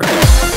different.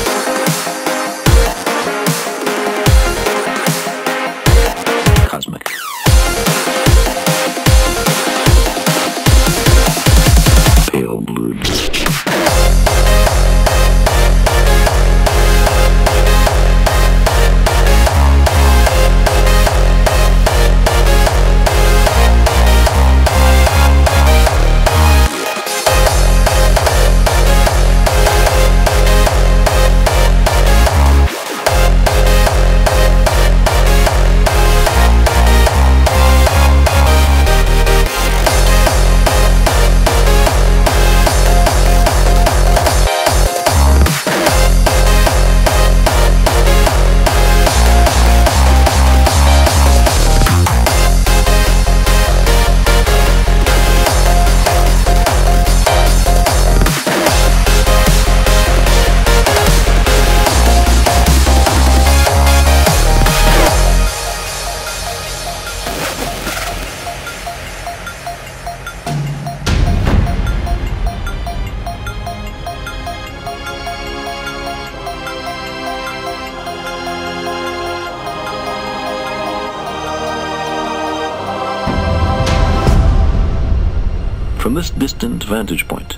From this distant vantage point,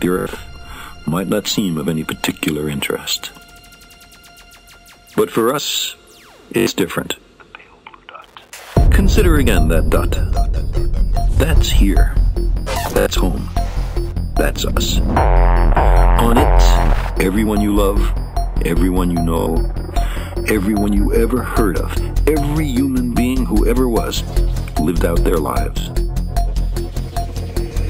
the Earth might not seem of any particular interest. But for us, it's different. Consider again that dot. That's here. That's home. That's us. On it, everyone you love, everyone you know, everyone you ever heard of, every human being who ever was, lived out their lives.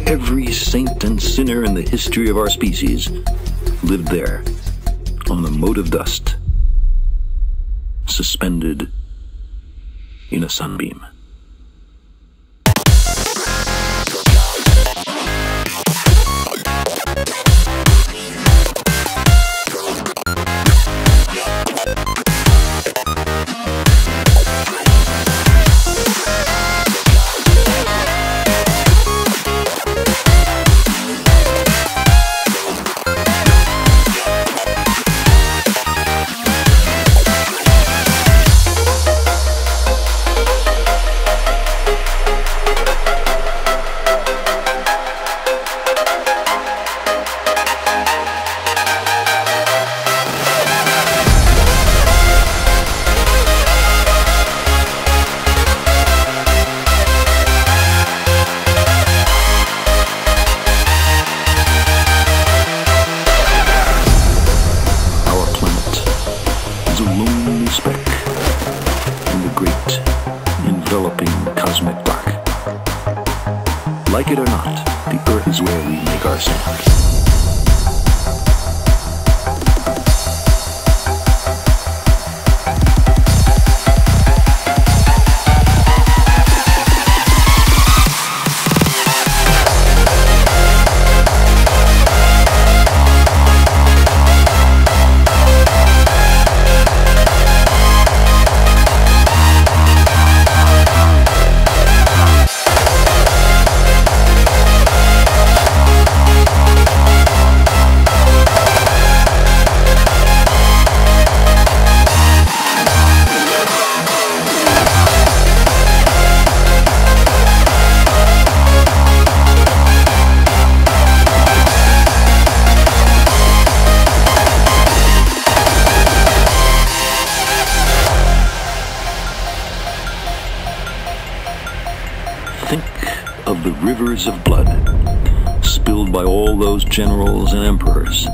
Every saint and sinner in the history of our species lived there, on the mote of dust, suspended in a sunbeam. Where we make our blood spilled by all those generals and emperors,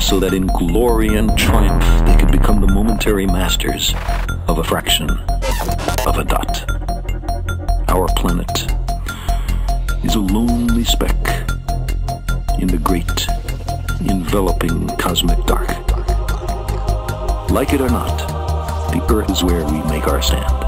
so that in glory and triumph they could become the momentary masters of a fraction of a dot. Our planet is a lonely speck in the great, enveloping cosmic dark. Like it or not, the Earth is where we make our stand.